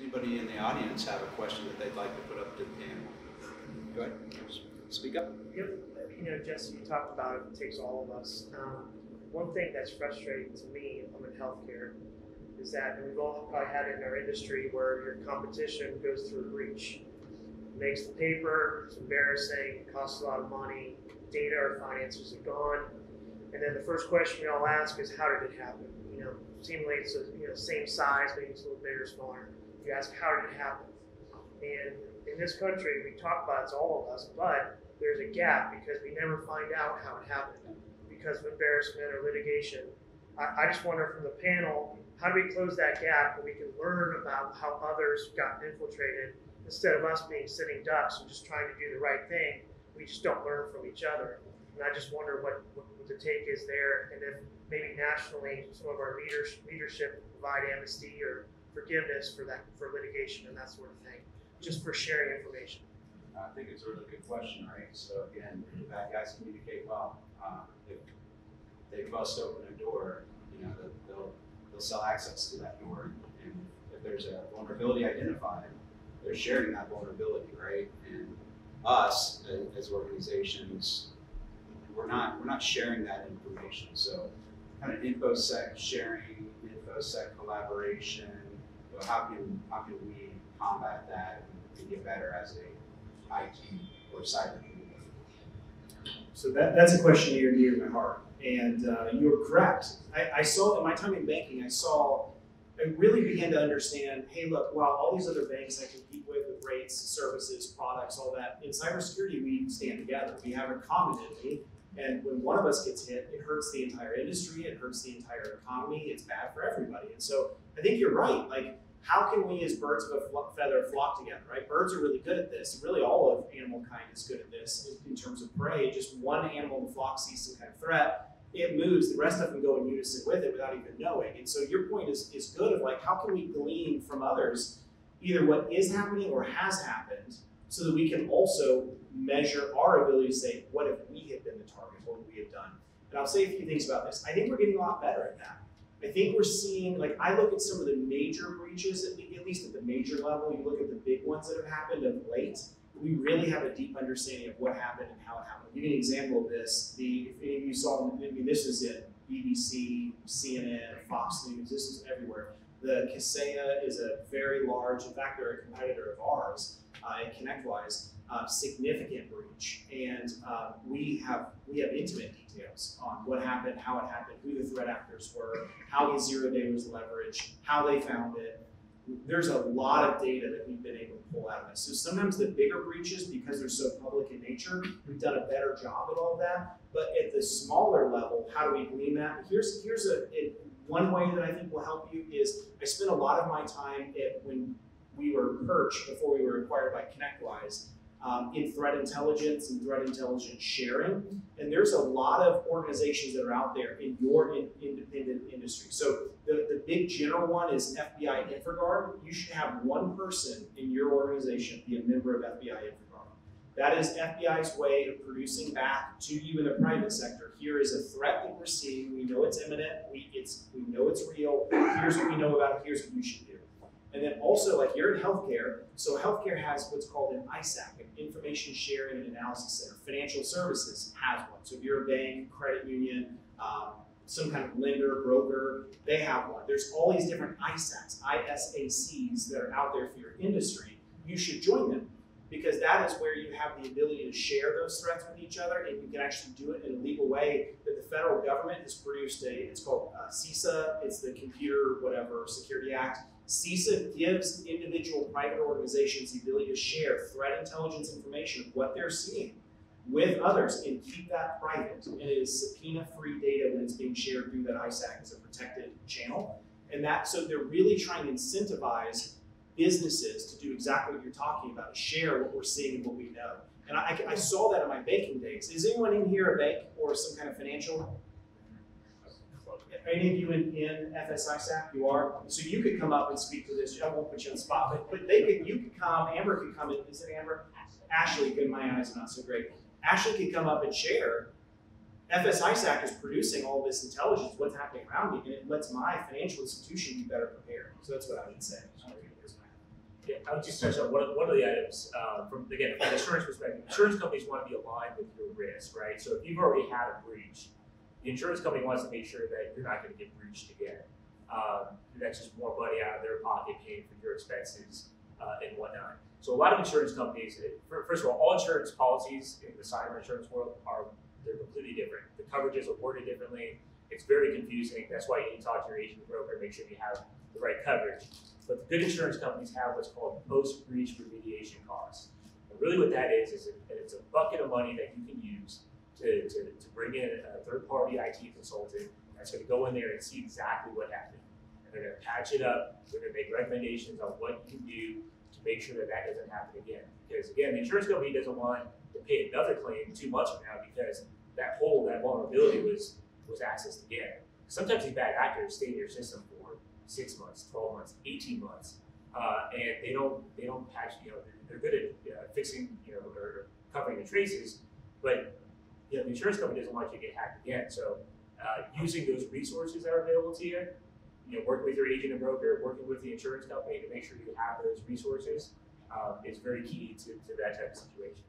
anybody in the audience have a question that they'd like to put up to the panel? Go ahead, speak up. You know, Jesse, you talked about it, it takes all of us. Um, one thing that's frustrating to me, I'm in healthcare, is that, we've all probably had it in our industry where your competition goes through a breach. Makes the paper, it's embarrassing, costs a lot of money, data or finances are gone. And then the first question we all ask is, how did it happen? You know, seemingly it's a, you know, same size, maybe it's a little bigger, smaller. You ask, how did it happen? And in this country, we talk about it's all of us, but there's a gap because we never find out how it happened because of embarrassment or litigation. I, I just wonder from the panel, how do we close that gap where we can learn about how others got infiltrated instead of us being sitting ducks and just trying to do the right thing? We just don't learn from each other. And I just wonder what, what, what the take is there, and if maybe nationally some of our leaders, leadership provide amnesty or forgiveness for that for litigation and that sort of thing, just for sharing information. I think it's a really good question, right? So again, bad guys communicate well. Uh, if they bust open a door, you know, they'll they'll sell access to that door, and if there's a vulnerability identified, they're sharing that vulnerability, right? And us as organizations, we're not we're not sharing that information. So kind of infosec sharing, infosec collaboration. Know, how can how can we combat that and get better as a IT or cyber community? So that, that's a question near near my heart, and uh, you're correct. I, I saw in my time in banking, I saw I really began to understand. Hey, look, while all these other banks I compete with with rates, services, products, all that in cybersecurity, we stand together. We have a common enemy, and when one of us gets hit, it hurts the entire industry, it hurts the entire economy, it's bad for everybody. And so I think you're right. Like how can we as birds of a feather flock together, right? Birds are really good at this. Really, all of animal kind is good at this in, terms of prey. Just one animal in the flock sees some kind of threat, it moves. The rest of them go in unison with it without even knowing. And so your point is, is good of like, how can we glean from others either what is happening or has happened so that we can also measure our ability to say, what if we had been the target? What would we have done? And I'll say a few things about this. I think we're getting a lot better at that. I think we're seeing, like, I look at some of the major breaches, at least at the major level, you look at the big ones that have happened of late, we really have a deep understanding of what happened and how it happened. I'll give you an example of this. The, if any of you saw, I mean, this is it BBC, CNN, Fox News, this is everywhere. The Kaseya is a very large, in fact, they're a competitor of ours uh, in ConnectWise uh, significant breach, and uh, we have we have intimate details on what happened, how it happened, who the threat actors were, how the zero day was leveraged, how they found it. There's a lot of data that we've been able to pull out of this. So sometimes the bigger breaches, because they're so public in nature, we've done a better job at all that. But at the smaller level, how do we glean that? Here's here's a it, one way that I think will help you is I spent a lot of my time at when we were Perch before we were acquired by ConnectWise um, in threat intelligence and threat intelligence sharing. And there's a lot of organizations that are out there in your in, independent industry. So the, the big general one is FBI InfraGard. You should have one person in your organization be a member of FBI InfraGard. That is FBI's way of producing back to you in the private sector. Here is a threat that we're seeing. We know it's imminent. We, it's, we know it's real. Here's what we know about it. Here's what you should do. And then also, like you're in healthcare, so healthcare has what's called an ISAC, an Information Sharing and Analysis Center. Financial services has one. So if you're a bank, credit union, um, some kind of lender, broker, they have one. There's all these different ISACs, ISACs that are out there for your industry. You should join them because that is where you have the ability to share those threats with each other and you can actually do it in a legal way that the federal government has produced a, it's called uh, CISA, it's the Computer Whatever Security Act CISA gives individual private organizations the ability to share threat intelligence information of what they're seeing with others and keep that private. And it is subpoena-free data when it's being shared through that ISAC as a protected channel. And that so they're really trying to incentivize businesses to do exactly what you're talking about, share what we're seeing and what we know. And I, I saw that in my banking days. Is anyone in here a bank or some kind of financial any of you in, in FSISAC? You are? So you could come up and speak to this. I won't put you on the spot, but, but they could, you could come, Amber could come in. Is it Amber? Ashley, good, my eyes are not so great. Ashley could come up and share. FSISAC is producing all this intelligence, what's happening around me, and it lets my financial institution be better prepared. So that's what I would say. I would just touch on one of, one of the items, uh, from, again, from the insurance perspective, insurance companies want to be aligned with your risk, right? So if you've already had a breach, the insurance company wants to make sure that you're not gonna get breached again. Um, that's just more money out of their pocket paying for your expenses, uh, and whatnot. So a lot of insurance companies, eh, first of all, all insurance policies in the cyber insurance world are, they're completely different. The coverages are worded differently, it's very confusing, that's why you need to talk to your agent broker, make sure you have the right coverage. But the good insurance companies have what's called post-breach remediation costs. And really what that is, is it- it's a bucket of money that you can use to, to, to bring in a third-party IT consultant that's gonna go in there and see exactly what happened. And they're gonna patch it up, they're gonna make recommendations on what you can do to make sure that that doesn't happen again. Because again, the insurance company doesn't want to pay another claim two months from now because that hole, that vulnerability was, was accessed again. Sometimes these bad actors stay in your system for six months, twelve months, eighteen months, uh, and they don't they don't patch. You know, they're, they're good at uh, fixing you know or covering the traces, but you know the insurance company doesn't want you to get hacked again. So uh, using those resources that are available to you, you know, working with your agent and broker, working with the insurance company to make sure you have those resources um, is very key to, to that type of situation.